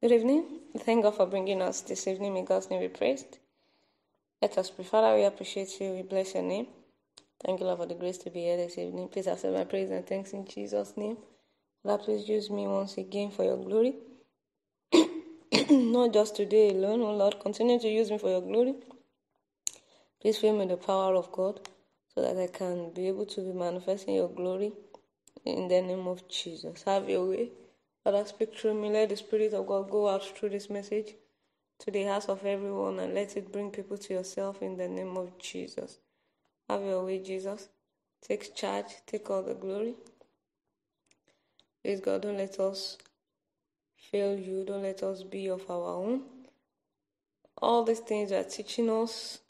Good evening. Thank God for bringing us this evening. May God's name be praised. Let us pray. Father, we appreciate you. We bless your name. Thank you, Lord, for the grace to be here this evening. Please accept my praise and thanks in Jesus' name. Lord, please use me once again for your glory. Not just today alone, oh Lord. Continue to use me for your glory. Please fill me with the power of God so that I can be able to be manifesting your glory in the name of Jesus. Have your way. Father, speak through me. Let the Spirit of God go out through this message to the hearts of everyone and let it bring people to yourself in the name of Jesus. Have your way, Jesus. Take charge, take all the glory. Please, God, don't let us fail you. Don't let us be of our own. All these things are teaching us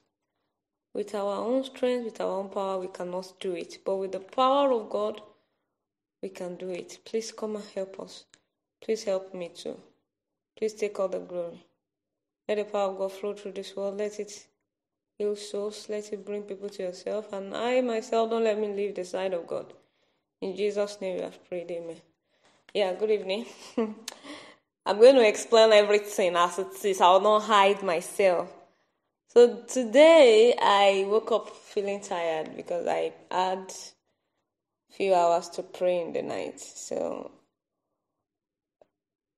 with our own strength, with our own power, we cannot do it. But with the power of God, we can do it. Please come and help us. Please help me too. Please take all the glory. Let the power of God flow through this world. Let it heal souls. Let it bring people to yourself. And I myself, don't let me leave the side of God. In Jesus' name we have prayed. Amen. Yeah, good evening. I'm going to explain everything as it is. I will not hide myself. So today I woke up feeling tired because I had few hours to pray in the night. So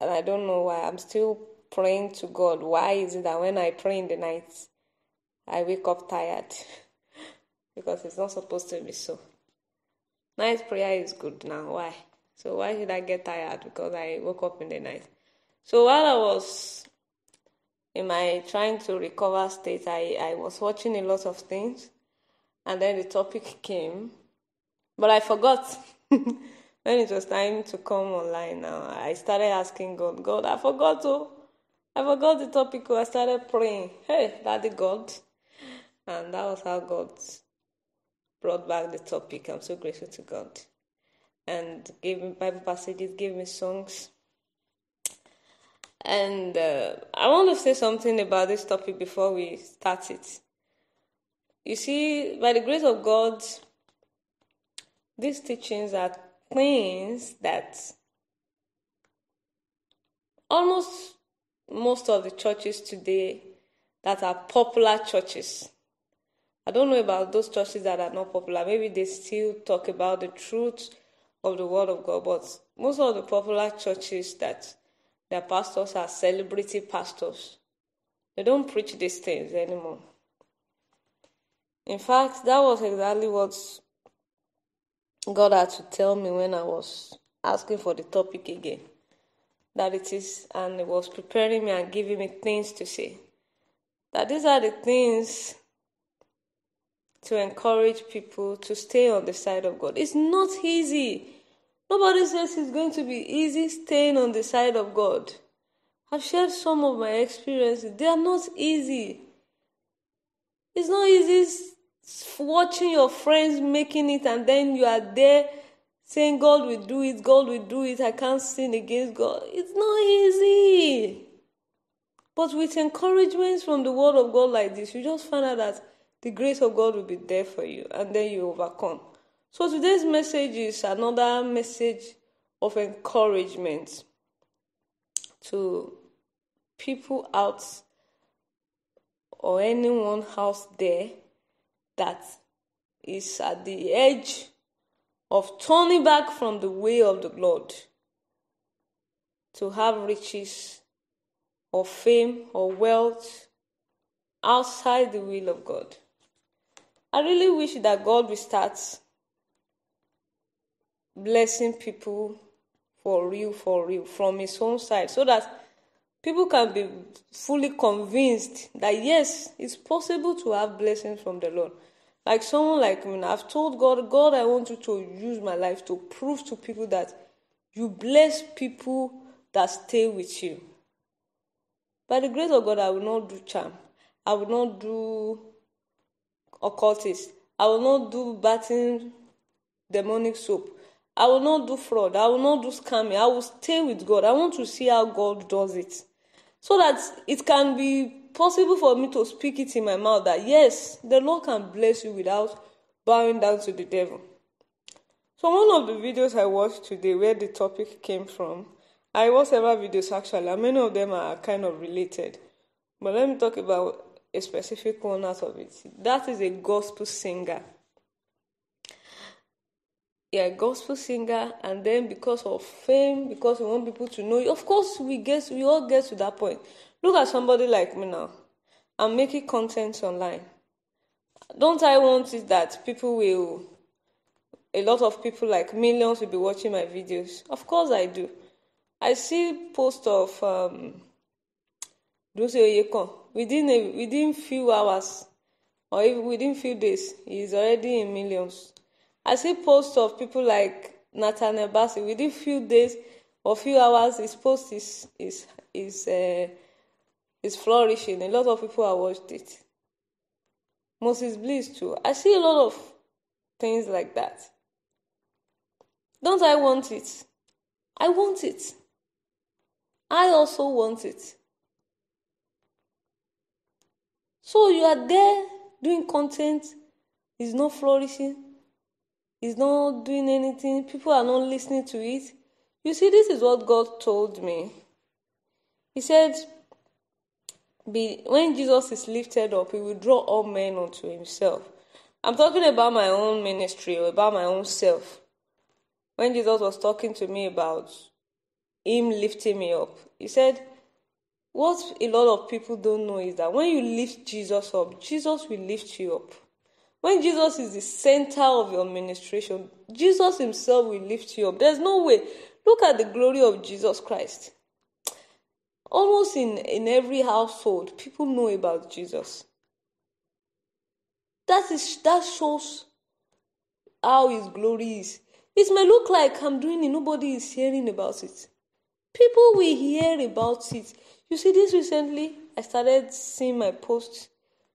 and I don't know why. I'm still praying to God. Why is it that when I pray in the night, I wake up tired? because it's not supposed to be so. Night prayer is good now. Why? So why should I get tired? Because I woke up in the night. So while I was in my trying to recover state, I, I was watching a lot of things. And then the topic came. But I forgot. when it was time to come online now, I started asking God, God, I forgot to, I forgot the topic. I started praying, hey, Daddy God. And that was how God brought back the topic. I'm so grateful to God. And gave me Bible passages, gave me songs. And uh, I want to say something about this topic before we start it. You see, by the grace of God, these teachings are things that almost most of the churches today that are popular churches. I don't know about those churches that are not popular. Maybe they still talk about the truth of the Word of God, but most of the popular churches that their pastors are celebrity pastors, they don't preach these things anymore. In fact, that was exactly what God had to tell me when I was asking for the topic again. That it is, and He was preparing me and giving me things to say. That these are the things to encourage people to stay on the side of God. It's not easy. Nobody says it's going to be easy staying on the side of God. I've shared some of my experiences. They are not easy. It's not easy watching your friends making it and then you are there saying God will do it, God will do it, I can't sin against God. It's not easy. But with encouragements from the word of God like this, you just find out that the grace of God will be there for you and then you overcome. So today's message is another message of encouragement to people out or anyone out there that is at the edge of turning back from the way of the Lord to have riches or fame or wealth outside the will of God. I really wish that God will start blessing people for real, for real, from His own side, so that people can be fully convinced that yes, it's possible to have blessings from the Lord. Like someone like me, I've told God, God, I want you to use my life to prove to people that you bless people that stay with you. By the grace of God, I will not do charm. I will not do occultist. I will not do batting demonic soap. I will not do fraud. I will not do scamming. I will stay with God. I want to see how God does it. So that it can be possible for me to speak it in my mouth that yes, the Lord can bless you without bowing down to the devil. So, one of the videos I watched today where the topic came from, I watched several videos actually, and many of them are kind of related. But let me talk about a specific one out of it. That is a gospel singer. Yeah, gospel singer, and then because of fame, because we want people to know you, of course we get we all get to that point. Look at somebody like me now. I'm making content online. Don't I want it that people will a lot of people like millions will be watching my videos? Of course I do. I see post of um Dunsin Oyekan within a within few hours or even within few days he is already in millions. I see posts of people like Nathaniel Bassey within few days or few hours his post is is is uh, is flourishing. A lot of people have watched it. Moses Bliss too. I see a lot of things like that. Don't I want it? I want it. I also want it. So you are there doing content, it's not flourishing, it's not doing anything, people are not listening to it. You see, this is what God told me. He said, be, when Jesus is lifted up, he will draw all men unto himself. I'm talking about my own ministry or about my own self. When Jesus was talking to me about him lifting me up, he said, What a lot of people don't know is that when you lift Jesus up, Jesus will lift you up. When Jesus is the center of your administration, Jesus himself will lift you up. There's no way. Look at the glory of Jesus Christ. Almost in, in every household, people know about Jesus. That is that shows how his glory is. It may look like I'm doing it, nobody is hearing about it. People will hear about it. You see, this recently, I started seeing my posts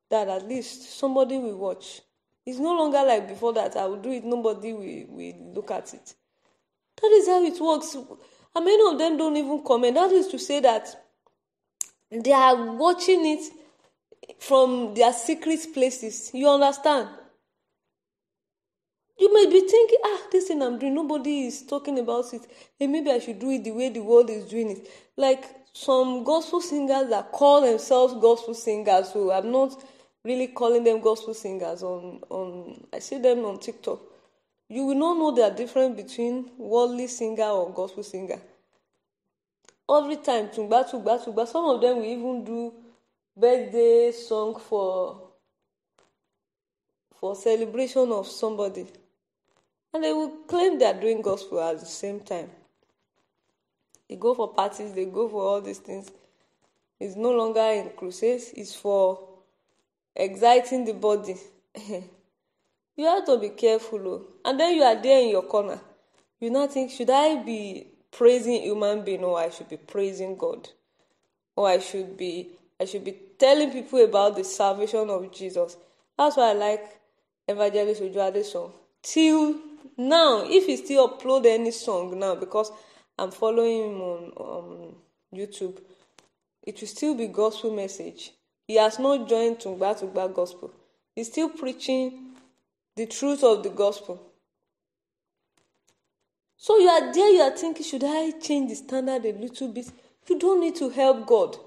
that at least somebody will watch. It's no longer like before that I will do it, nobody will, will look at it. That is how it works. And many of them don't even comment. That is to say that they are watching it from their secret places. You understand? You may be thinking, ah, this thing I'm doing, nobody is talking about it. And maybe I should do it the way the world is doing it. Like some gospel singers that call themselves gospel singers, so I'm not really calling them gospel singers on, on I see them on TikTok. You will not know the difference between worldly singer or gospel singer every time tungba tungba tungba some of them will even do birthday song for for celebration of somebody. And they will claim they are doing gospel at the same time. They go for parties they go for all these things. It's no longer in crusades it's for exciting the body. You have to be careful oh and then you are there in your corner. You now think should i be praising human being or I should be praising God. Or I should be I should be telling people about the salvation of Jesus. That's why I like Evangelist Ojuade's song. Till now, if he still upload any song now, because I'm following him on um, YouTube, it will still be gospel message. He has not joined Tungba Tungba gospel. He's still preaching the truth of the gospel. So you are there, you are thinking, should I change the standard a little bit? You don't need to help God.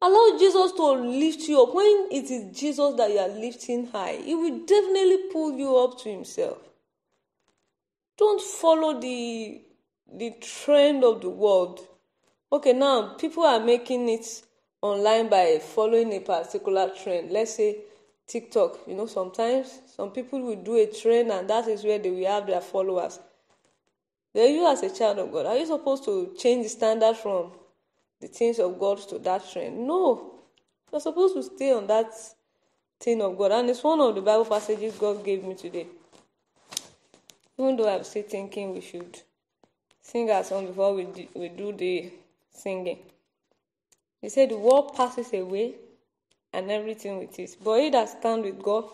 Allow Jesus to lift you up. When it is Jesus that you are lifting high, He will definitely pull you up to Himself. Don't follow the the trend of the world. Okay, now people are making it online by following a particular trend. Let's say TikTok. You know, sometimes some people will do a trend and that is where they will have their followers. Then you, as a child of God, are you supposed to change the standard from the things of God to that trend? No. You're supposed to stay on that thing of God. And it's one of the Bible passages God gave me today. Even though I'm still thinking we should sing our song before we do, we do the singing. He said, The world passes away and everything with it. But he that stand with God,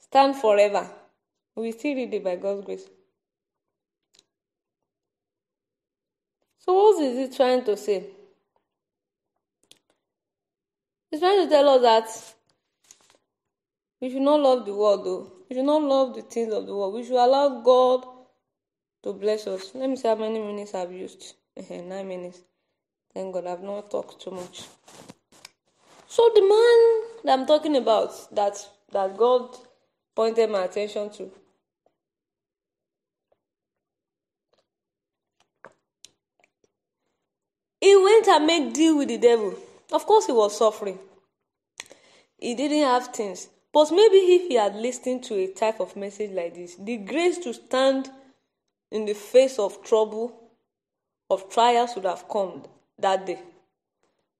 stand forever. We still read it by God's grace. Is he trying to say? He's trying to tell us that we should not love the world, though. We should not love the things of the world. We should allow God to bless us. Let me see how many minutes I've used. nine minutes. Thank God I've not talked too much. So the man that I'm talking about, that that God pointed my attention to, he went and made deal with the devil. Of course, he was suffering. He didn't have things. But maybe if he had listened to a type of message like this, the grace to stand in the face of trouble, of trials would have come that day.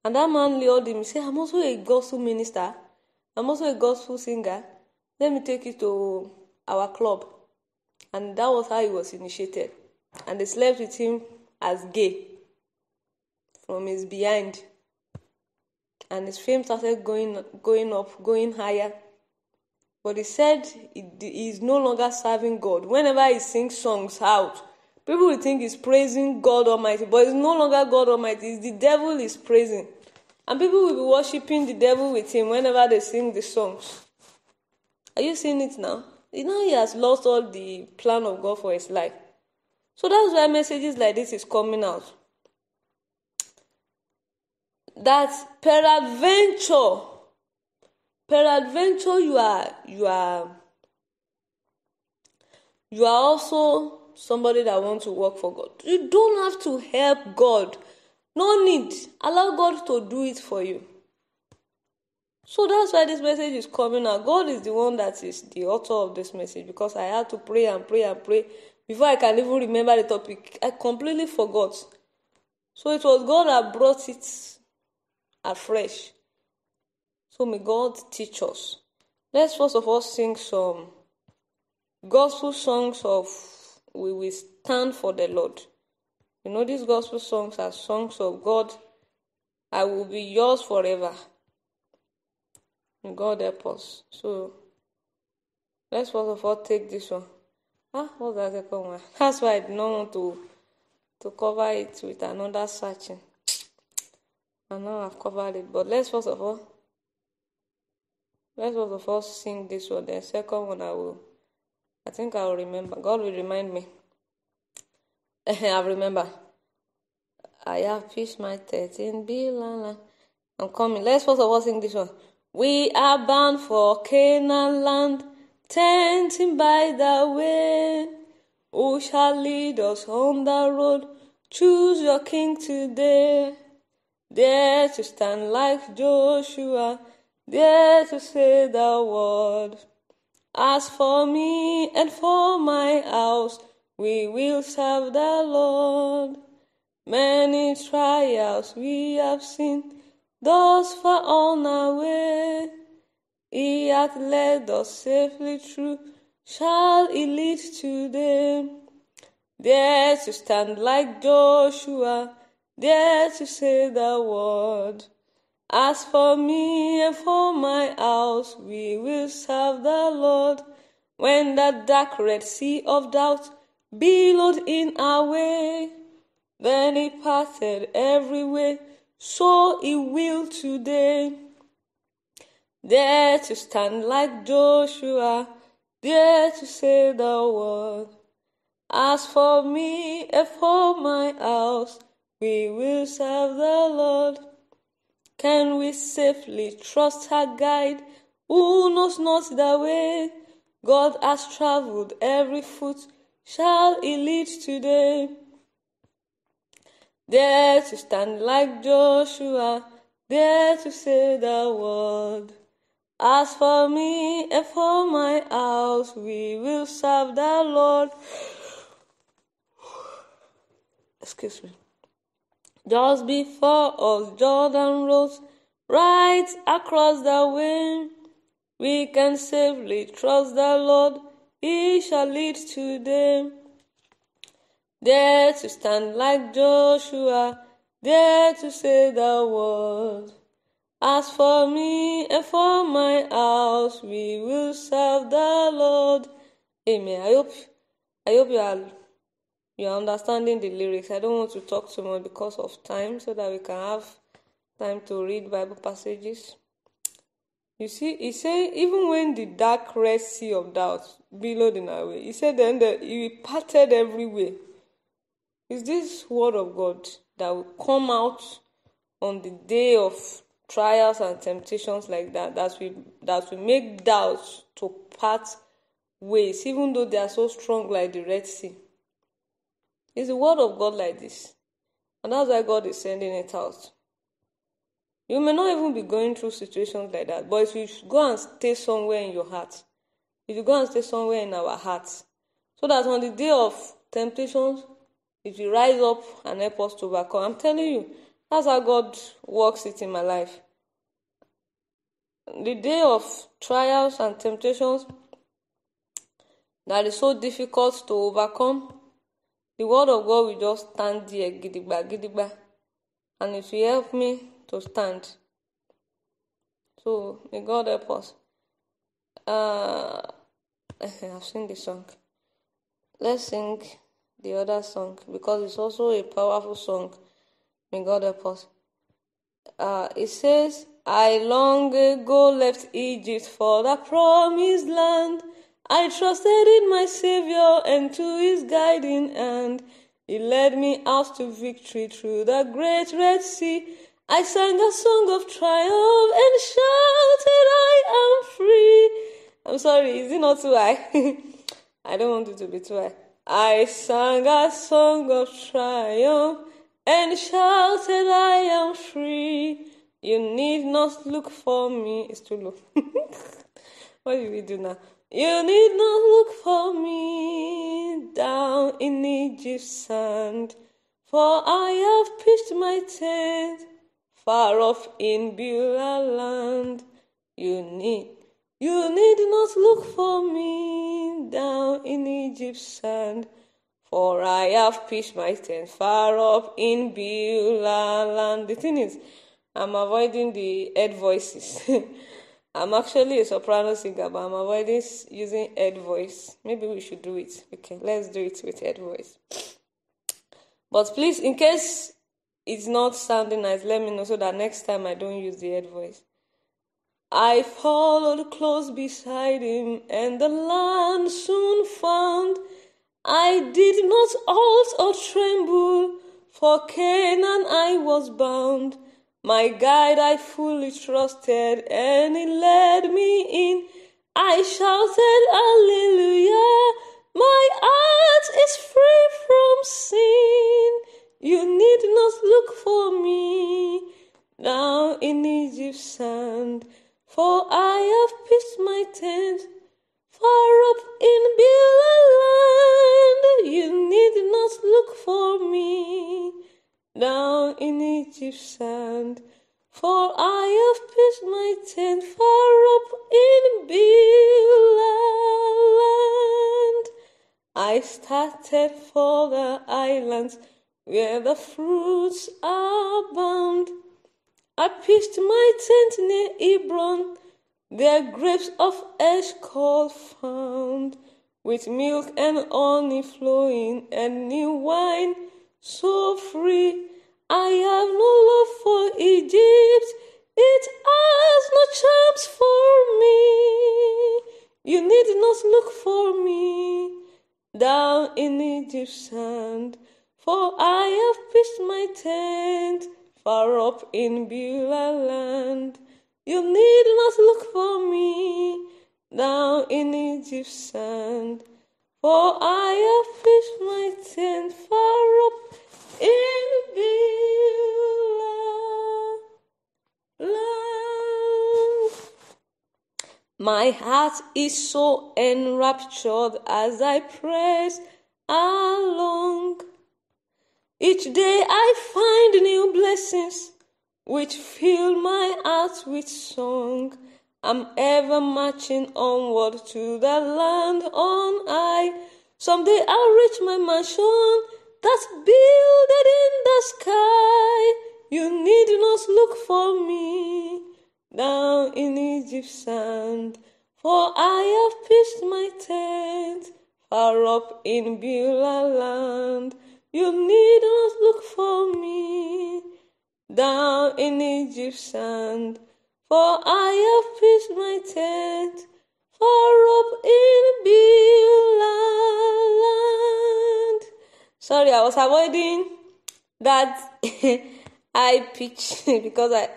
And that man lured him. He said, I'm also a gospel minister. I'm also a gospel singer. Let me take you to our club. And that was how he was initiated. And they slept with him as gay from his behind. And his fame started going, going up, going higher. But he said he is no longer serving God. Whenever he sings songs out, people will think he's praising God Almighty, but it's no longer God Almighty, it's the devil he's praising. And people will be worshiping the devil with him whenever they sing the songs. Are you seeing it now? You know he has lost all the plan of God for his life. So that's why messages like this is coming out. That peradventure peradventure you are you are you are also somebody that wants to work for God. You don't have to help God. No need. Allow God to do it for you. So that's why this message is coming out. God is the one that is the author of this message because I had to pray and pray and pray before I can even remember the topic. I completely forgot. So it was God that brought it afresh. So may God teach us. Let's first of all sing some gospel songs of we will stand for the Lord. You know, these gospel songs are songs of God. I will be yours forever. God help us. So let's first of all take this one. Ah, what's that second one? That's why I did not want to to cover it with another searching. And now I've covered it. But let's first of all Let's both of us sing this one. The second one I will. I think I'll remember. God will remind me. I'll remember. I have pitched my in Bilala. I'm coming. Let's first of all sing this one. We are bound for Canaan land, tenting by the way. Who shall lead us on the road? Choose your king today. Dare to stand like Joshua there to say the word. As for me and for my house, we will serve the Lord. Many trials we have seen, those far on our way. He hath led us safely through, shall he lead today? There to stand like Joshua, there to say the word. As for me and for my house, we will serve the Lord. When that dark red sea of doubt billowed in our way, then it parted every way, so it will today. Dare to stand like Joshua, dare to say the word. As for me and for my house, we will serve the Lord. Can we safely trust our guide who knows not the way? God has traveled every foot, shall he lead today? There to stand like Joshua, there to say the word. As for me and for my house, we will serve the Lord. Excuse me. Just before us, Jordan rose right across the wind. We can safely trust the Lord, He shall lead today. There to stand like Joshua, there to say the word. As for me and for my house, we will serve the Lord. Amen. I hope, I hope you are you're understanding the lyrics. I don't want to talk too much because of time so that we can have time to read Bible passages. You see, he said, even when the dark red sea of doubt billowed in our way, he said then that he parted every way. Is this word of God that will come out on the day of trials and temptations like that that we that we make doubts to part ways, even though they are so strong like the Red Sea. It's the word of God like this. And that's why God is sending it out. You may not even be going through situations like that, but if you go and stay somewhere in your heart, if you go and stay somewhere in our hearts, so that on the day of temptations, if you rise up and help us to overcome, I'm telling you, that's how God works it in my life. The day of trials and temptations that is so difficult to overcome, the word of God will just stand there, gidigba, gidigba, and it will help me to stand. So may God help us. Uh, I've seen the song. Let's sing the other song because it's also a powerful song. May God help us. Uh, it says, I long ago left Egypt for the promised land. I trusted in my Savior and to his guiding hand. He led me out to victory through the great Red Sea. I sang a song of triumph and shouted, I am free. I'm sorry, is it not too high? I don't want it to be too high. I sang a song of triumph and shouted, I am free. You need not look for me. It's too low. what do we do now? You need not look for me down in Egypt's sand, for I have pitched my tent far off in Beulah land. You need, you need not look for me down in Egypt's sand, for I have pitched my tent far off in Beulah land. The thing is, I'm avoiding the head voices. I'm actually a soprano singer, but I'm avoiding using head voice. Maybe we should do it. Okay, let's do it with head voice. But please, in case it's not sounding nice, let me know so that next time I don't use the head voice. I followed close beside him, and the land soon found I did not halt or tremble, for Canaan I was bound. My guide I fully trusted, and he led me in. I shouted, Alleluia! My heart is free from sin. You need not look for me now in Egypt's sand, for I have pitched my tent far up in Beulah land. You need not look for me down in Egypt's sand. For I have pitched my tent far up in Beulah land. I started for the islands where the fruits are. I pitched my tent near Hebron, there grapes of Eshcol found, with milk and honey flowing, and new wine so free. I have no love for Egypt, it has no charms for me. You need not look for me down in Egypt's sand, for I have pitched my tent far up in Beulah land. You need not look for me down in Egypt's sand, for I have pitched my tent far up in Beulah land. My heart is so enraptured as I press along. Each day I find new blessings which fill my heart with song. I'm ever marching onward to the land on high. Someday I'll reach my mansion that's builded in the sky. You need not look for me down in Egypt's sand, for I have pitched my tent far up in Beulah land. You need not look for me down in Egypt's sand, for I have pitched my tent far up in Beulah. Sorry, I was avoiding that high pitch because I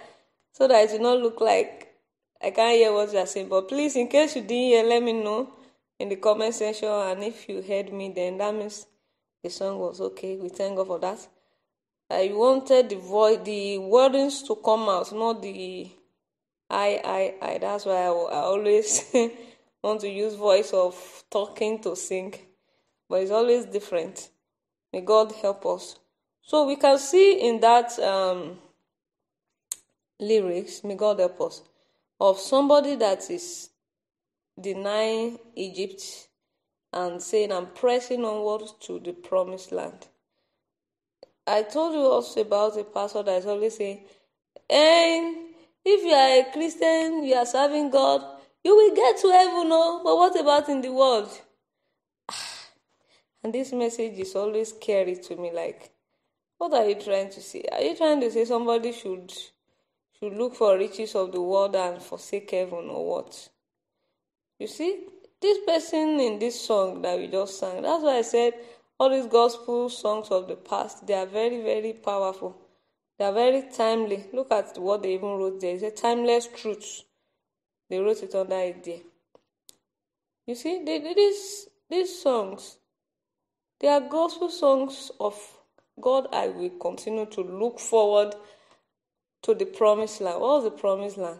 so that it will not look like I can't hear what you are saying. But please, in case you didn't hear, let me know in the comment section. And if you heard me, then that means the song was okay. We thank God for that. I wanted the voice, the wordings to come out, not the I, I, I. That's why I, I always want to use voice of talking to sing, but it's always different. May God help us. So we can see in that um, lyrics, may God help us, of somebody that is denying Egypt and saying, I'm pressing onward to the promised land. I told you also about a pastor that is always saying, and if you are a Christian, you are serving God, you will get to heaven, no? But what about in the world? And this message is always scary to me. Like, what are you trying to say? Are you trying to say somebody should should look for riches of the world and forsake heaven or what? You see, this person in this song that we just sang, that's why I said all these gospel songs of the past, they are very, very powerful. They are very timely. Look at what they even wrote there. It's a timeless truth. They wrote it on that idea. You see, they, these these songs, they are gospel songs of God. I will continue to look forward to the promised land. What was the promised land?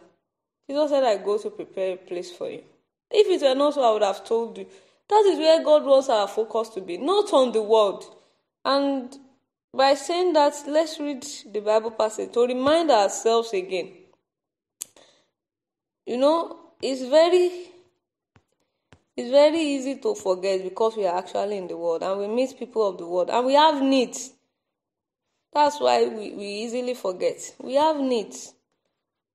Jesus said, I go to prepare a place for you. If it were not so, I would have told you. That is where God wants our focus to be, not on the world. And by saying that, let's read the Bible passage to remind ourselves again. You know, it's very it's very easy to forget because we are actually in the world and we meet people of the world and we have needs. That's why we, we easily forget. We have needs.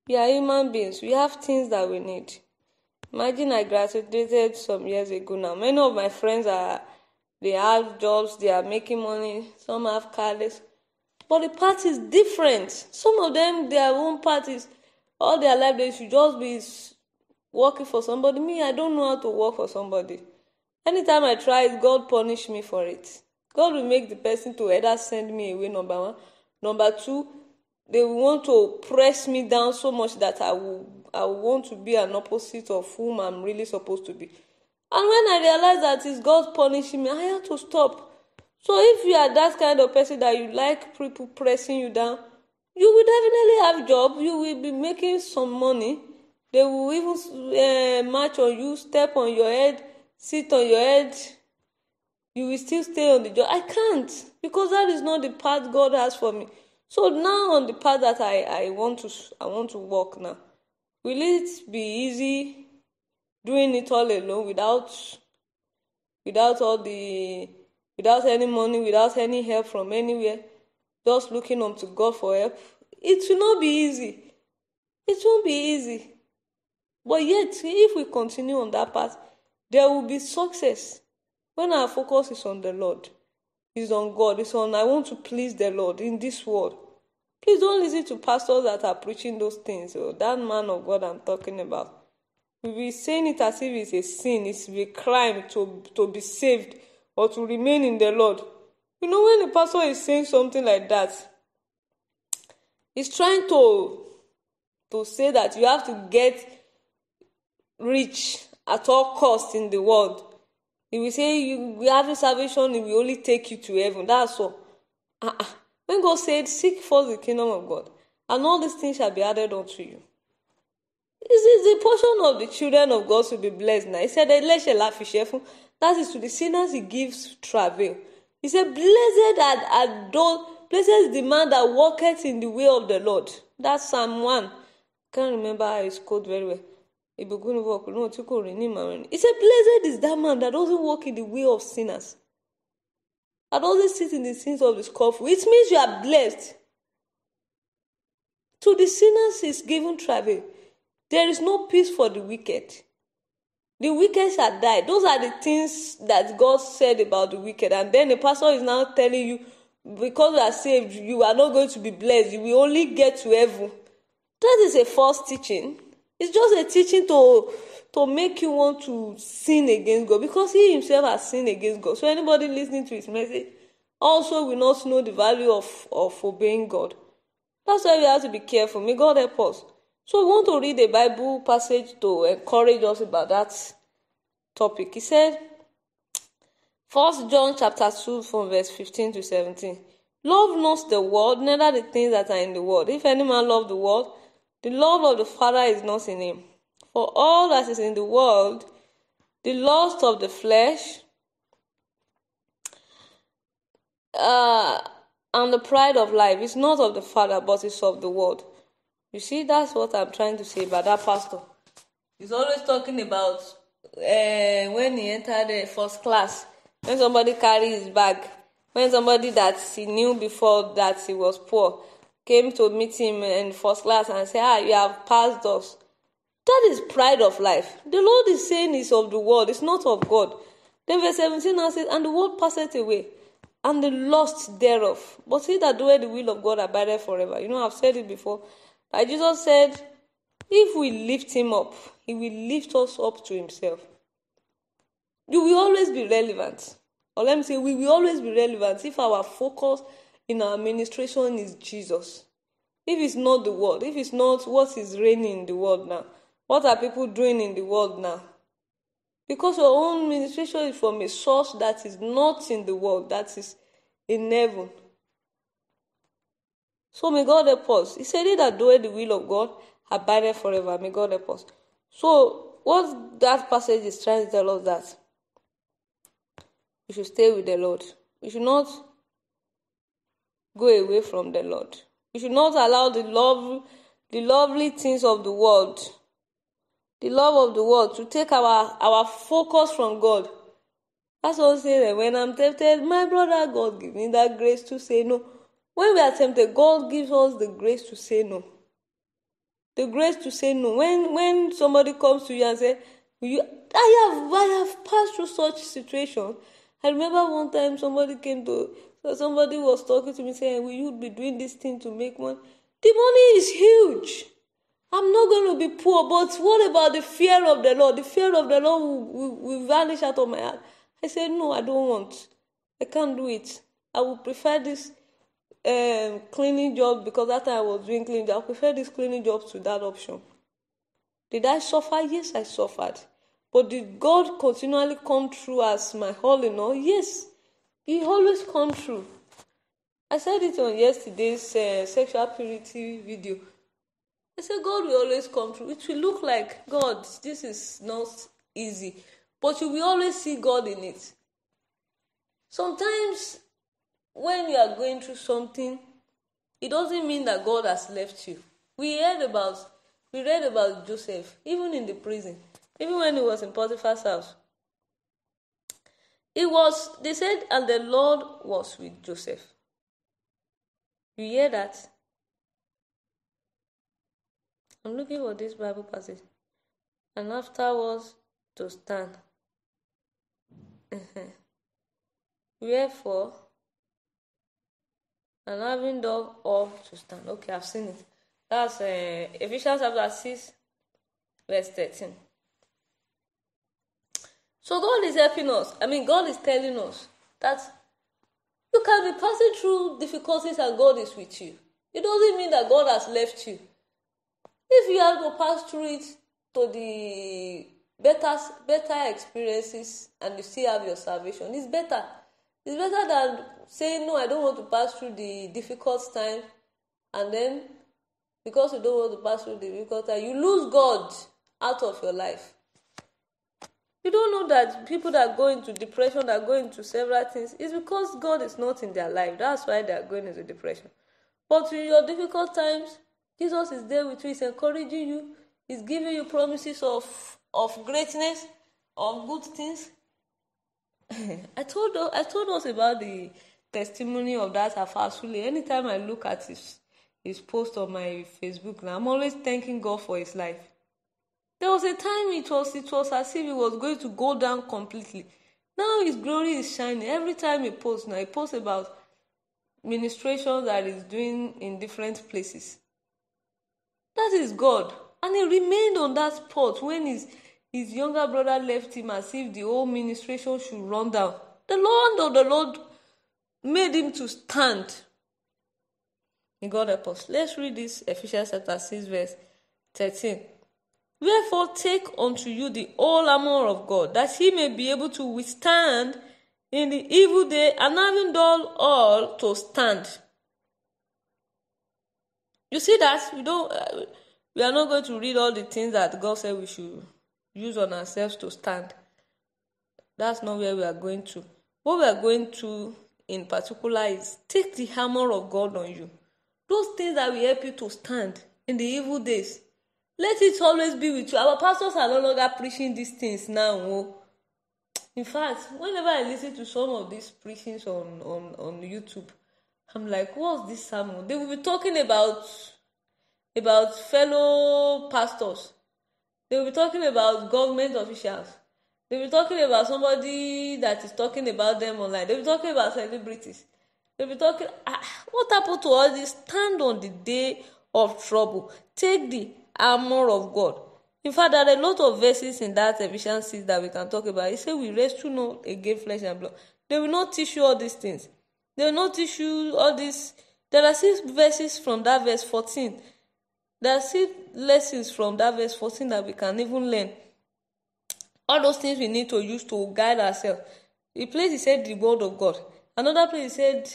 We are human beings. We have things that we need. Imagine I graduated some years ago now. Many of my friends are they have jobs, they are making money, some have cars. But the path is different. Some of them their own path is all their life they should just be working for somebody. Me, I don't know how to work for somebody. Anytime I try it, God punish me for it. God will make the person to either send me away, number one. Number two, they will want to press me down so much that I will I will want to be an opposite of whom I'm really supposed to be. And when I realize that it's God punishing me, I have to stop. So if you are that kind of person that you like people pressing you down, you will definitely have job. You will be making some money. They will even uh, march on you, step on your head, sit on your head. You will still stay on the job. I can't because that is not the path God has for me. So now on the path that I, I want to I want to walk now. Will it be easy doing it all alone without without all the without any money, without any help from anywhere, just looking unto God for help? It will not be easy. It won't be easy. But yet, if we continue on that path, there will be success. When our focus is on the Lord, is on God, it's on I want to please the Lord in this world. Please don't listen to pastors that are preaching those things. Or oh, that man of God I'm talking about. We be saying it as if it's a sin, it's a crime to, to be saved or to remain in the Lord. You know, when the pastor is saying something like that, he's trying to to say that you have to get rich at all costs in the world. He will say you we have salvation, it will only take you to heaven. That's all. Uh-uh. When God said, Seek for the kingdom of God, and all these things shall be added unto you. This is the portion of the children of God to be blessed now. He said, That is to the sinners he gives travail. He said, Blessed are, are those, blessed the man that walketh in the way of the Lord. That's Psalm 1. I can't remember his quote very well. He said, Blessed is that man that doesn't walk in the way of sinners. That doesn't sit in the sins of the scornful. It means you are blessed. To the sinners is given travel. There is no peace for the wicked. The wicked shall die. Those are the things that God said about the wicked. And then the pastor is now telling you, because you are saved, you are not going to be blessed. You will only get to heaven. That is a false teaching. It's just a teaching to to make you want to sin against God because he himself has sinned against God. So anybody listening to his message also will not know the value of, of obeying God. That's why we have to be careful. May God help us. So we want to read a Bible passage to encourage us about that topic. He said, First John chapter 2 from verse 15 to 17. Love not the world, neither the things that are in the world. If any man love the world, the love of the Father is not in him. For all that is in the world, the lust of the flesh, uh, and the pride of life is not of the Father, but is of the world. You see, that's what I'm trying to say about that pastor. He's always talking about uh, when he entered the first class, when somebody carried his bag, when somebody that he knew before that he was poor came to meet him in first class and say, Ah, you have passed us. That is pride of life. The Lord is saying it's of the world, it's not of God. Then verse 17 now says, And the world passeth away, and the lust thereof. But he that doeth the will of God abideth forever. You know, I've said it before. Like Jesus said, if we lift him up, he will lift us up to himself. You will always be relevant. Or let me say, we will always be relevant if our focus in our administration is Jesus. If it's not the world, if it's not what is reigning in the world now, what are people doing in the world now? Because your own administration is from a source that is not in the world, that is in heaven. So may God help us. He said, He that doeth the will of God abideth forever. May God help us. So, what that passage is trying to tell us that we should stay with the Lord. We should not go away from the Lord. We should not allow the love, the lovely things of the world, the love of the world, to take our our focus from God. That's what I'm saying. When I'm tempted, my brother, God give me that grace to say no. When we are tempted, God gives us the grace to say no. The grace to say no. When when somebody comes to you and say, you, I have I have passed through such situation. I remember one time somebody came to so somebody was talking to me saying, Will you be doing this thing to make money? The money is huge. I'm not going to be poor, but what about the fear of the Lord? The fear of the Lord will, will, will vanish out of my heart. I said, No, I don't want. I can't do it. I would prefer this um, cleaning job because that time I was doing cleaning job. I prefer this cleaning job to that option. Did I suffer? Yes, I suffered. But did God continually come through as my all in all? Yes, He always come through. I said it on yesterday's uh, sexual purity video. I said God will always come through. It will look like God, this is not easy, but you will always see God in it. Sometimes when you are going through something, it doesn't mean that God has left you. We heard about we read about Joseph, even in the prison, even when he was in Potiphar's house. It was they said, and the Lord was with Joseph. You hear that? I'm looking for this Bible passage. And afterwards to stand. Wherefore, and having done all to stand. Okay, I've seen it. That's uh, Ephesians chapter 6, verse 13. So God is helping us. I mean, God is telling us that you can be passing through difficulties and God is with you. It doesn't mean that God has left you. If you have to pass through it to the better better experiences and you still have your salvation, it's better. It's better than saying no, I don't want to pass through the difficult time and then because you don't want to pass through the difficult time, you lose God out of your life. You don't know that people that go into depression, that go into several things, is because God is not in their life. That's why they are going into depression. But in your difficult times, Jesus is there with you, He's encouraging you, He's giving you promises of, of greatness, of good things. I told I told us about the testimony of that Afasule. Anytime I look at his his post on my Facebook now, I'm always thanking God for his life. There was a time it was it was as if he was going to go down completely. Now his glory is shining. Every time he posts now, he posts about ministrations that he's doing in different places. That is God. And he remained on that spot when his, his younger brother left him as if the whole ministration should run down. The Lord of the Lord made him to stand. May God help us. Let's read this Ephesians chapter 6, verse 13. Wherefore take unto you the whole armor of God, that he may be able to withstand in the evil day, and having done all to stand. You see that we don't. Uh, we are not going to read all the things that God said we should use on ourselves to stand. That's not where we are going to. What we are going to, in particular, is take the hammer of God on you. Those things that will help you to stand in the evil days. Let it always be with you. Our pastors are no longer preaching these things now. In fact, whenever I listen to some of these preachings on, on, on YouTube, I'm like, what's this sermon? They will be talking about about fellow pastors. They will be talking about government officials. They will be talking about somebody that is talking about them online. They will be talking about celebrities. They will be talking. Ah, what happened to all this? Stand on the day of trouble. Take the armor of God. In fact, there are a lot of verses in that Ephesians 6 that we can talk about. He said, We wrestle not against flesh and blood. They will not teach you all these things. They will not teach you all this. There are six verses from that verse 14. There are six lessons from that verse 14 that we can even learn. All those things we need to use to guide ourselves. The place he said the word of God. Another place he said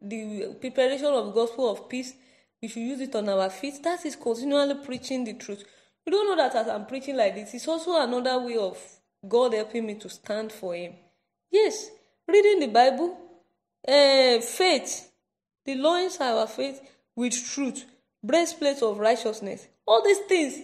the preparation of gospel of peace. We should use it on our feet. That is continually preaching the truth. You don't know that as I'm preaching like this, it's also another way of God helping me to stand for Him. Yes, reading the Bible, uh, faith, the loins of our faith with truth, breastplate of righteousness. All these things,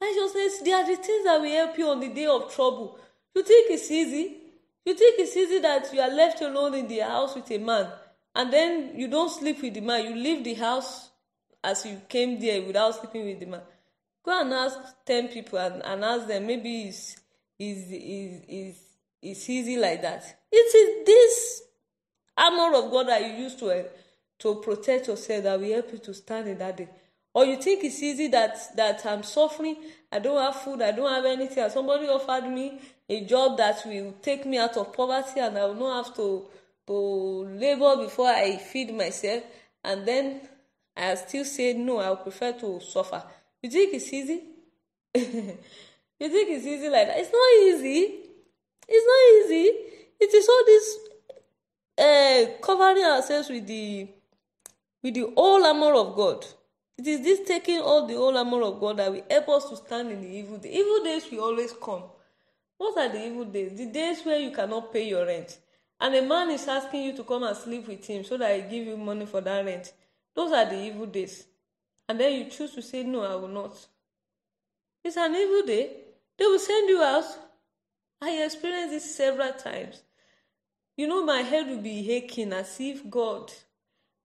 righteousness, they are the things that will help you on the day of trouble. You think it's easy? You think it's easy that you are left alone in the house with a man and then you don't sleep with the man, you leave the house as you came there without sleeping with the man. Go and ask 10 people and, and ask them, maybe it's, it's, it's, it's, it's easy like that. It is this armor of God that you use to, uh, to protect yourself that will help you to stand in that day. Or you think it's easy that, that I'm suffering, I don't have food, I don't have anything, and somebody offered me a job that will take me out of poverty and I will not have to, to labor before I feed myself, and then I still say no, I prefer to suffer. You think it's easy? you think it's easy like that? It's not easy. It's not easy. It is all this uh, covering ourselves with the with the whole armor of God. It is this taking all the whole armor of God that will help us to stand in the evil day. Evil days will always come. What are the evil days? The days where you cannot pay your rent. And a man is asking you to come and sleep with him so that he give you money for that rent. Those are the evil days. And then you choose to say, No, I will not. It's an evil day. They will send you out. I experienced this several times. You know, my head will be aching as if God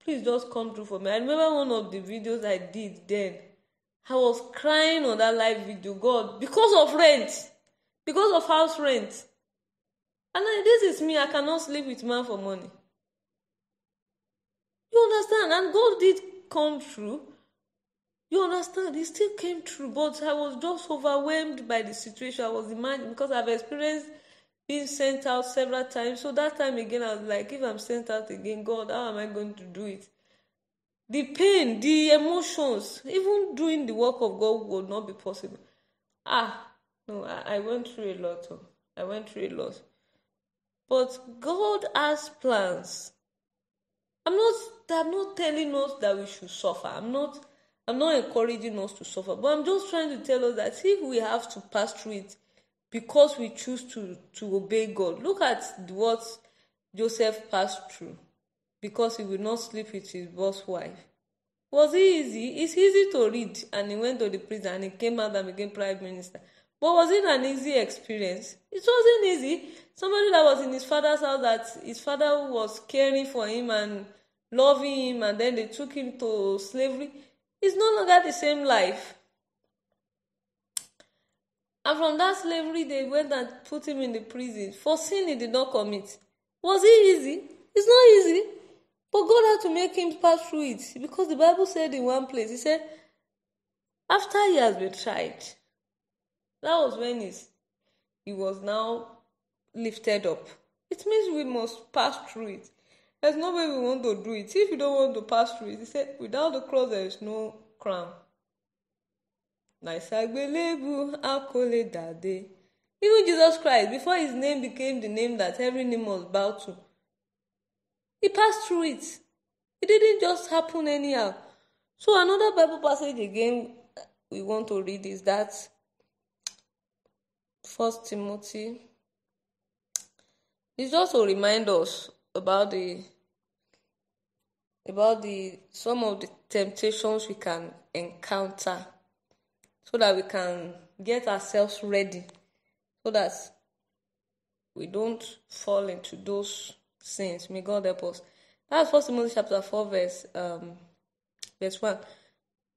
please just come through for me. I remember one of the videos I did then. I was crying on that live video, God, because of rent, because of house rent. And I, this is me, I cannot sleep with man for money. You understand? And God did come through. You understand? He still came through, but I was just overwhelmed by the situation. I was imagining because I've experienced being sent out several times. So that time again, I was like, if I'm sent out again, God, how am I going to do it? The pain, the emotions, even doing the work of God would not be possible. Ah, no, I, I went through a lot. Of, I went through a lot. But God has plans. I'm not. I'm not telling us that we should suffer. I'm not. I'm not encouraging us to suffer. But I'm just trying to tell us that if we have to pass through it, because we choose to to obey God. Look at what Joseph passed through because he would not sleep with his boss wife. Was it easy? It's easy to read, and he went to the prison and he came out and became prime minister. But was it an easy experience? It wasn't easy. Somebody that was in his father's house that his father was caring for him and loving him, and then they took him to slavery. It's no longer the same life. And from that slavery, they went and put him in the prison for sin he did not commit. Was it easy? It's not easy. But God had to make him pass through it because the Bible said in one place, He said, after he has been tried, that was when he's, he was now lifted up. It means we must pass through it. There's no way we want to do it. If you don't want to pass through it, he said, without the cross, there is no crown. Even Jesus Christ, before his name became the name that every name must bow to, he passed through it. It didn't just happen anyhow. So another Bible passage again we want to read is that First Timothy. It's just to remind us about the about the some of the temptations we can encounter so that we can get ourselves ready so that we don't fall into those sins. May God help us. That's First Timothy chapter 4, verse um, verse 1.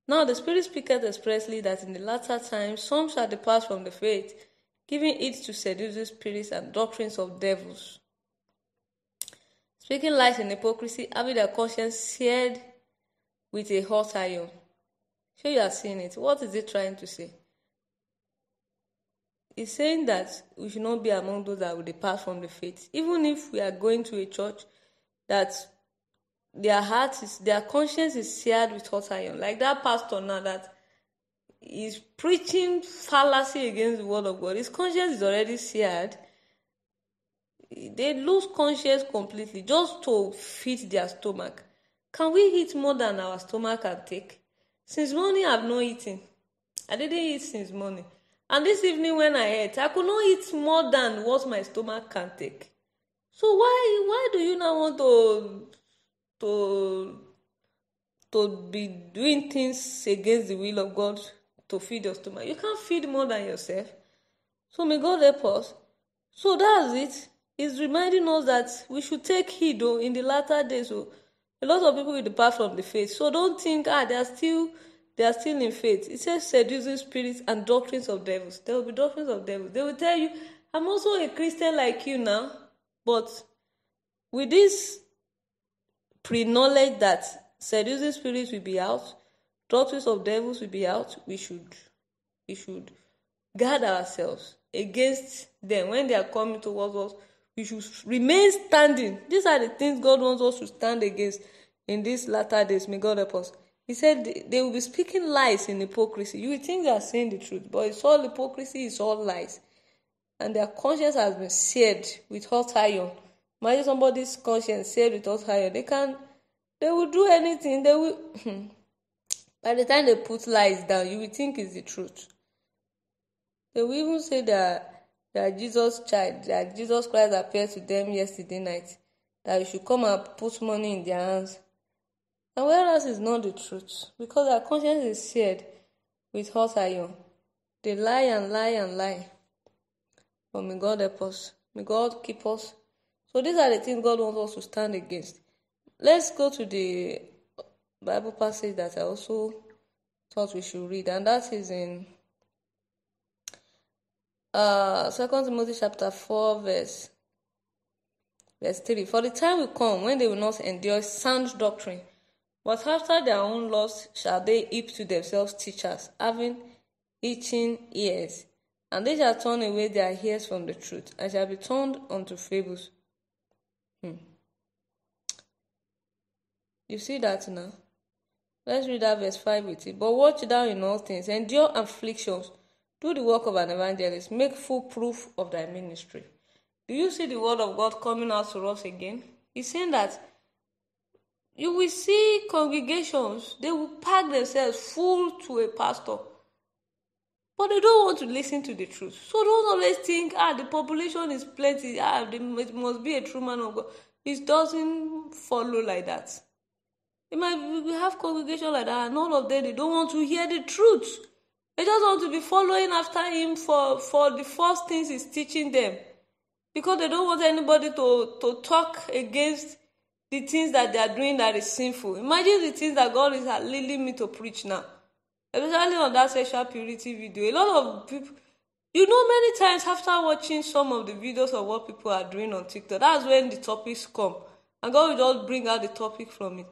Now the Spirit speaketh expressly that in the latter times some shall depart from the faith, giving it to seducing spirits and doctrines of devils. Speaking lies in hypocrisy, having their conscience seared with a hot iron. Sure, you are seeing it. What is it trying to say? It's saying that we should not be among those that will depart from the faith. Even if we are going to a church that their heart is, their conscience is seared with hot iron. Like that pastor now that is preaching fallacy against the word of God. His conscience is already seared. They lose conscience completely just to fit their stomach. Can we eat more than our stomach can take? Since morning, I've not eaten. I didn't eat since morning. And this evening, when I ate, I could not eat more than what my stomach can take. So why why do you not want to to to be doing things against the will of God to feed your stomach? You can't feed more than yourself. So may God help us. So that's it. It's reminding us that we should take heed though in the latter days. So a lot of people will depart from the faith. So don't think, ah, they are still they are still in faith. It says seducing spirits and doctrines of devils. There will be doctrines of devils. They will tell you, I'm also a Christian like you now, but with this pre-knowledge that seducing spirits will be out, doctrines of devils will be out, we should we should guard ourselves against them when they are coming towards us. We should remain standing. These are the things God wants us to stand against in these latter days. May God help us. He said they will be speaking lies in hypocrisy. You will think they are saying the truth, but it's all hypocrisy, it's all lies. And their conscience has been seared with hot iron. Imagine somebody's conscience seared with hot iron. They can, they will do anything. They will. By the time they put lies down, you will think it's the truth. They will even say that that Jesus child, that Jesus Christ appeared to them yesterday night, that you should come and put money in their hands and whereas it's not the truth, because our conscience is seared with hot iron. They lie and lie and lie. But may God help us. May God keep us. So these are the things God wants us to stand against. Let's go to the Bible passage that I also thought we should read, and that is in uh Second Timothy chapter four, verse verse three. For the time will come when they will not endure sound doctrine, but after their own loss shall they heap to themselves teachers, having itching ears, and they shall turn away their ears from the truth, and shall be turned unto fables. Hmm. You see that now? Let's read that verse 5 with it. But watch thou in all things, endure afflictions, do the work of an evangelist, make full proof of thy ministry. Do you see the word of God coming out to us again? He's saying that you will see congregations, they will pack themselves full to a pastor. But they don't want to listen to the truth. So don't always think, ah, the population is plenty, ah, it must be a true man of God. It doesn't follow like that. It might we have congregation like that, and all of them they don't want to hear the truth. They just want to be following after him for, for the first things he's teaching them. Because they don't want anybody to, to talk against the things that they are doing that is sinful. Imagine the things that God is leading me to preach now. Especially on that sexual purity video. A lot of people, you know, many times after watching some of the videos of what people are doing on TikTok, that's when the topics come. And God will just bring out the topic from it.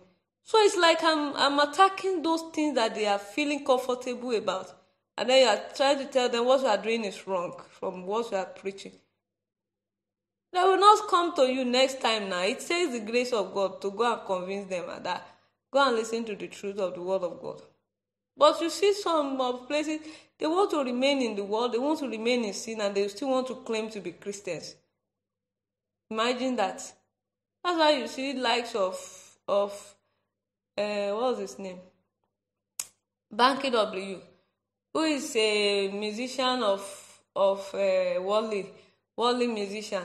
So it's like I'm, I'm attacking those things that they are feeling comfortable about. And then you are trying to tell them what you are doing is wrong from what you are preaching. They will not come to you next time now. It says the grace of God to go and convince them that go and listen to the truth of the word of God. But you see some places they want to remain in the world, they want to remain in sin, and they still want to claim to be Christians. Imagine that. That's why you see likes of of uh, what was his name? Banky W, who is a musician of of uh, worldly worldly musician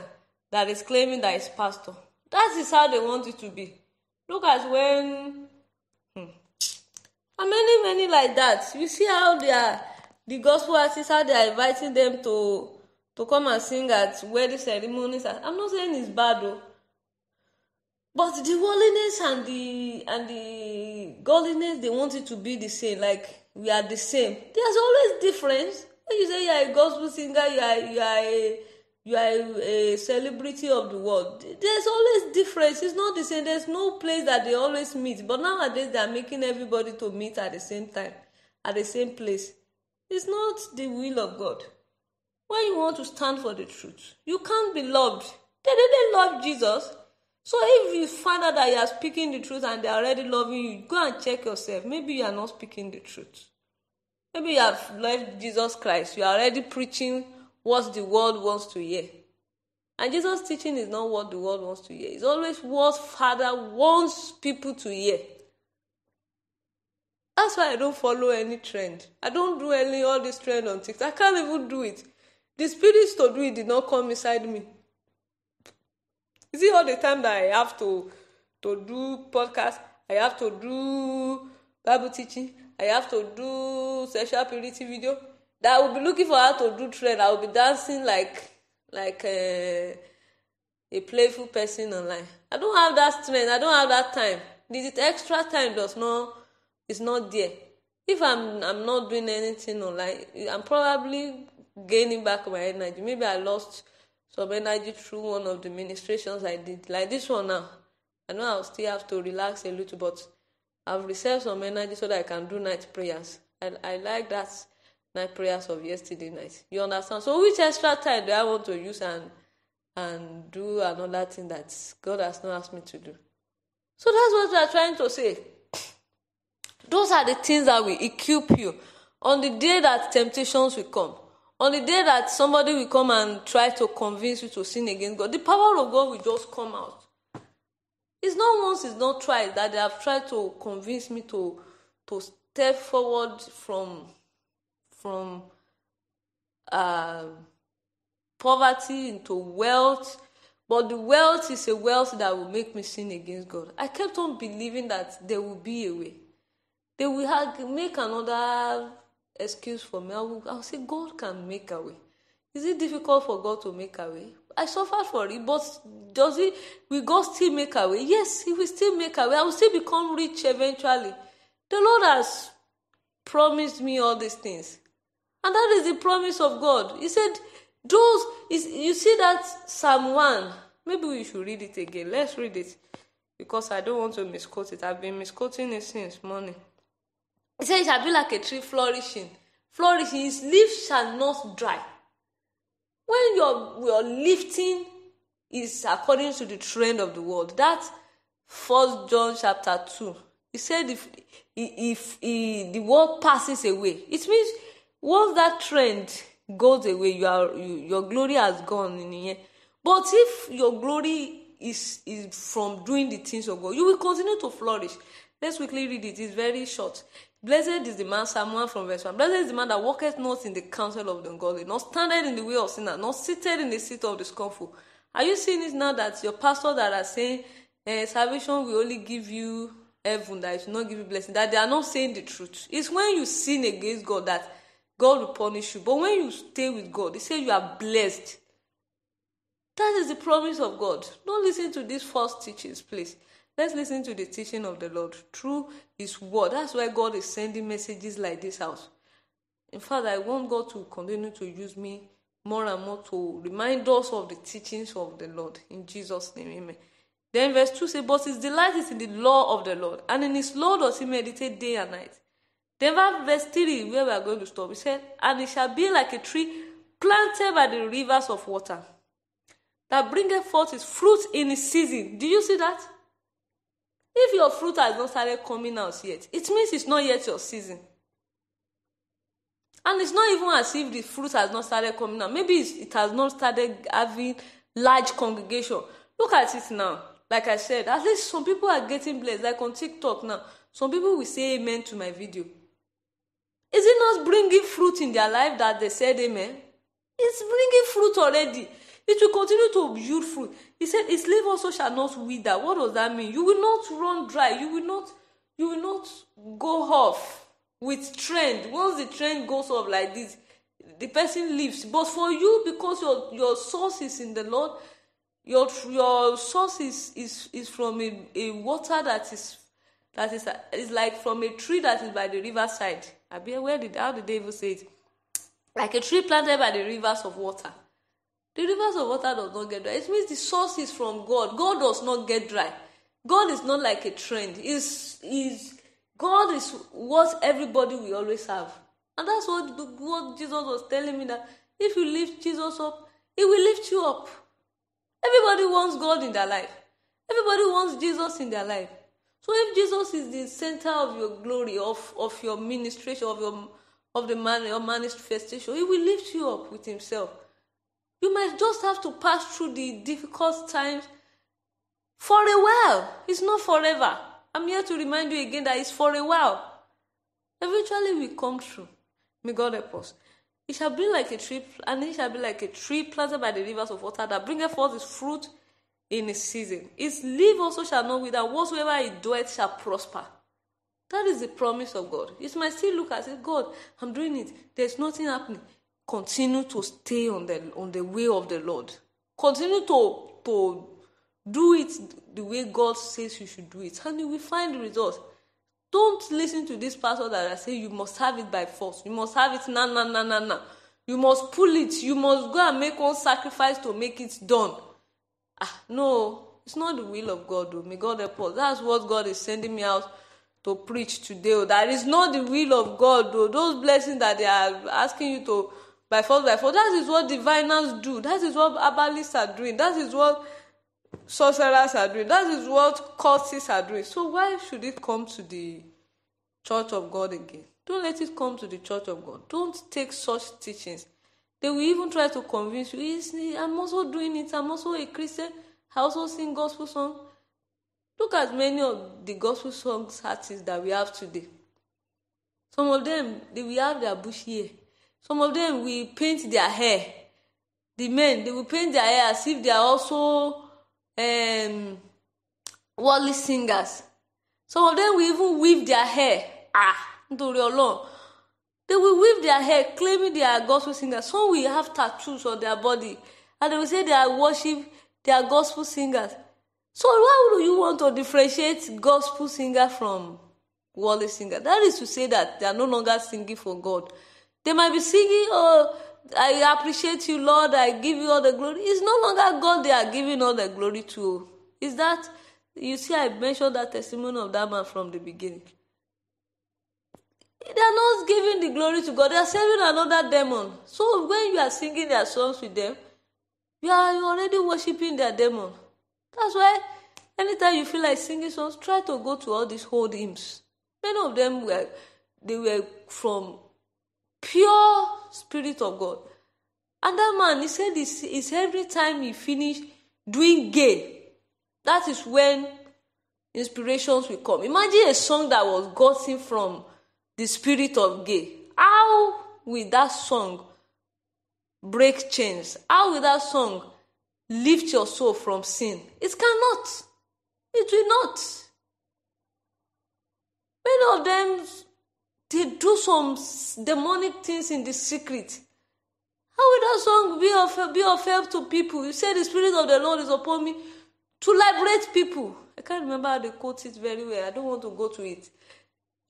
that is claiming that he's pastor. That is how they want it to be. Look at when hmm, and many many like that. You see how they are the gospel artists how they are inviting them to to come and sing at wedding ceremonies. I'm not saying it's bad though. But the worldliness and the and the godliness they want it to be the same, like we are the same. There's always difference. When you say you are a gospel singer, you are you are a you are a, celebrity of the world. There's always difference. It's not the same. There's no place that they always meet. But nowadays they are making everybody to meet at the same time, at the same place. It's not the will of God. When you want to stand for the truth, you can't be loved. They didn't love Jesus. So if you find out that you are speaking the truth and they are already loving you, go and check yourself. Maybe you are not speaking the truth. Maybe you have left Jesus Christ. You are already preaching what the world wants to hear. And Jesus' teaching is not what the world wants to hear. It's always what Father wants people to hear. That's why I don't follow any trend. I don't do any all this trend on TikTok. I can't even do it. The spirit to do it did not come inside me. You see, all the time that I have to to do podcast, I have to do Bible teaching, I have to do sexual purity video. That I will be looking for how to do trend. I will be dancing like like a, a playful person online. I don't have that strength. I don't have that time. The extra time does not is not there. If I'm I'm not doing anything online, I'm probably gaining back my energy. Maybe I lost some energy through one of the ministrations I did. Like this one now. I know I'll still have to relax a little, but I've reserved some energy so that I can do night prayers. And I like that night prayers of yesterday night. You understand? So which extra time do I want to use and and do another thing that God has not asked me to do? So that's what we are trying to say. Those are the things that will equip you on the day that temptations will come. On the day that somebody will come and try to convince you to sin against God, the power of God will just come out. It's not once, it's not twice that they have tried to convince me to to step forward from from uh, poverty into wealth. But the wealth is a wealth that will make me sin against God. I kept on believing that there will be a way. They will make another excuse for me. I will, I will say, God can make a way. Is it difficult for God to make a way? I suffered for it, but does he will God still make a way? Yes, he will still make a way. I will still become rich eventually. The Lord has promised me all these things. And that is the promise of God. He said, those is you see that Psalm 1. Maybe we should read it again. Let's read it. Because I don't want to misquote it. I've been misquoting it since morning. He said, It shall be like a tree flourishing. Flourishing, his leaves shall not dry. When your, your lifting is according to the trend of the world, that First John chapter 2, he said, if, if, if the world passes away, it means once that trend goes away, you are, you, your glory has gone in here. But if your glory is, is from doing the things of God, you will continue to flourish. Let's quickly read it. It's very short. Blessed is the man, 1 from verse 1. Blessed is the man that walketh not in the counsel of the ungodly, not standeth in the way of sinners, not seated in the seat of the scornful. Are you seeing it now that your pastor that are saying eh, salvation will only give you heaven, that it will not give you blessing, that they are not saying the truth? It's when you sin against God that God will punish you. But when you stay with God, He says you are blessed. That is the promise of God. Don't listen to these false teachings, please. Let's listen to the teaching of the Lord through His word. That's why God is sending messages like this out. In fact, I want God to continue to use me more and more to remind us of the teachings of the Lord. In Jesus' name, amen. Then verse 2 says, But his delight is in the law of the Lord, and in his law does he meditate day and night. Then verse 3, where we are going to stop, he said, And it shall be like a tree planted by the rivers of water that bringeth forth its fruit in his season. Do you see that? If your fruit has not started coming out yet, it means it's not yet your season. And it's not even as if the fruit has not started coming out. Maybe it has not started having large congregation. Look at it now. Like I said, at least some people are getting blessed. Like on TikTok now, some people will say amen to my video. Is it not bringing fruit in their life that they said amen? It's bringing fruit already. It will continue to yield fruit. He said, His leaf also shall not wither. What does that mean? You will not run dry. You will not, you will not go off with trend. Once the trend goes off like this, the person leaves. But for you, because your your source is in the Lord, your your source is is, is from a, a water that is that is is like from a tree that is by the riverside. I mean, where did how did they even say it? Like a tree planted by the rivers of water. The rivers of water does not get dry. It means the source is from God. God does not get dry. God is not like a trend. Is is God is what everybody will always have. And that's what, what Jesus was telling me that if you lift Jesus up, He will lift you up. Everybody wants God in their life. Everybody wants Jesus in their life. So if Jesus is the center of your glory, of, of your ministration, of your of the man, your manifestation, He will lift you up with Himself. You might just have to pass through the difficult times for a while. It's not forever. I'm here to remind you again that it's for a while. Eventually, we come through. May God help us. It shall be like a tree, and it shall be like a tree planted by the rivers of water that bringeth forth its fruit in its season. Its leaf also shall not wither, whatsoever it doeth shall prosper. That is the promise of God. It might still look as if God, I'm doing it. There's nothing happening. Continue to stay on the on the way of the Lord. Continue to to do it the way God says you should do it, and you will find the results. Don't listen to this pastor that I say you must have it by force. You must have it na na na na na. You must pull it. You must go and make one sacrifice to make it done. Ah, no, it's not the will of God. Though. May God help us. That's what God is sending me out to preach today. That is not the will of God. Though. Those blessings that they are asking you to by force by force. That is what diviners do. That is what herbalists are doing. That is what sorcerers are doing. That is what cultists are doing. So why should it come to the church of God again? Don't let it come to the church of God. Don't take such teachings. They will even try to convince you. I'm also doing it. I'm also a Christian. I also sing gospel songs. Look at many of the gospel songs artists that we have today. Some of them, they will have their bush here. Some of them will paint their hair. The men, they will paint their hair as if they are also um, worldly singers. Some of them will even weave their hair. Ah, nítorí Ọlọ́run. They will weave their hair claiming they are gospel singers. Some will have tattoos on their body and they will say they are worship, they are gospel singers. So why would you want to differentiate gospel singer from worldly singer? That is to say that they are no longer singing for God. They might be singing, oh, I appreciate you, Lord. I give you all the glory. It's no longer God they are giving all the glory to. Is that you see? I mentioned that testimony of that man from the beginning. They are not giving the glory to God. They are serving another demon. So when you are singing their songs with them, you are already worshiping their demon. That's why anytime you feel like singing songs, try to go to all these old hymns. Many of them were they were from pure spirit of God. And that man, he said, it's every time he finish doing gay, that is when inspirations will come. Imagine a song that was gotten from the spirit of gay. How will that song break chains? How will that song lift your soul from sin? It cannot. It will not. Many of them they do some demonic things in the secret. How will that song be of, be of help to people? You say the Spirit of the Lord is upon me to liberate people. I can't remember how they quote it very well. I don't want to go to it.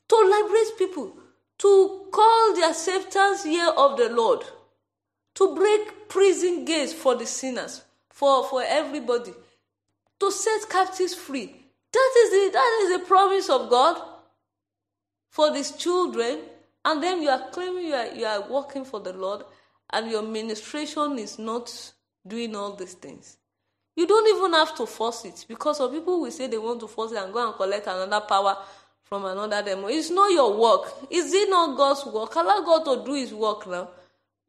To liberate people, to call the acceptance year of the Lord, to break prison gates for the sinners, for, for everybody, to set captives free. That is the that is the promise of God for these children, and then you are claiming you are, you are working for the Lord, and your ministration is not doing all these things. You don't even have to force it because some people will say they want to force it and go and collect another power from another demon. It's not your work. Is it not God's work? Allow God to do His work now.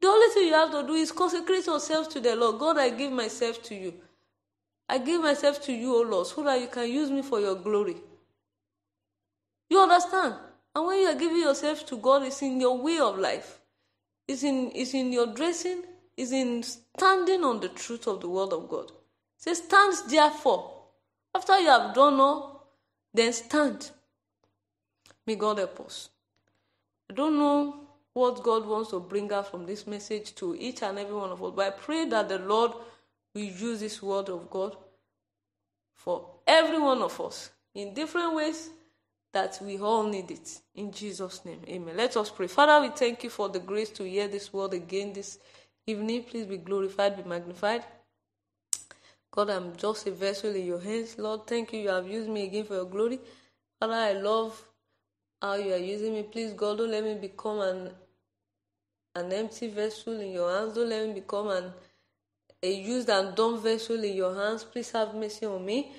The only thing you have to do is consecrate yourself to the Lord. God, I give myself to you. I give myself to you, O Lord, so that you can use me for your glory. You understand? And when you are giving yourself to God, it's in your way of life. It's in, it's in your dressing, it's in standing on the truth of the word of God. Say, stand therefore. After you have done all, then stand. May God help us. I don't know what God wants to bring out from this message to each and every one of us, but I pray that the Lord will use this word of God for every one of us in different ways that we all need it. In Jesus' name, amen. Let us pray. Father, we thank you for the grace to hear this word again this evening. Please be glorified, be magnified. God, I'm just a vessel in your hands. Lord, thank you. You have used me again for your glory. Father, I love how you are using me. Please, God, don't let me become an an empty vessel in your hands. Don't let me become an a used and dumb vessel in your hands. Please have mercy on me.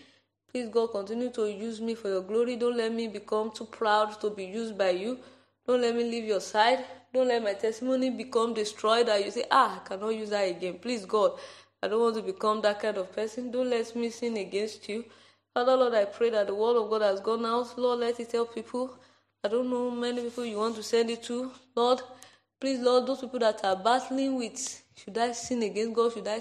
Please, God, continue to use me for your glory. Don't let me become too proud to be used by you. Don't let me leave your side. Don't let my testimony become destroyed that you say, ah, I cannot use that again. Please, God, I don't want to become that kind of person. Don't let me sin against you. Father, Lord, I pray that the word of God has gone out. Lord, let it help people. I don't know many people you want to send it to. Lord, please, Lord, those people that are battling with should I sin against God? Should I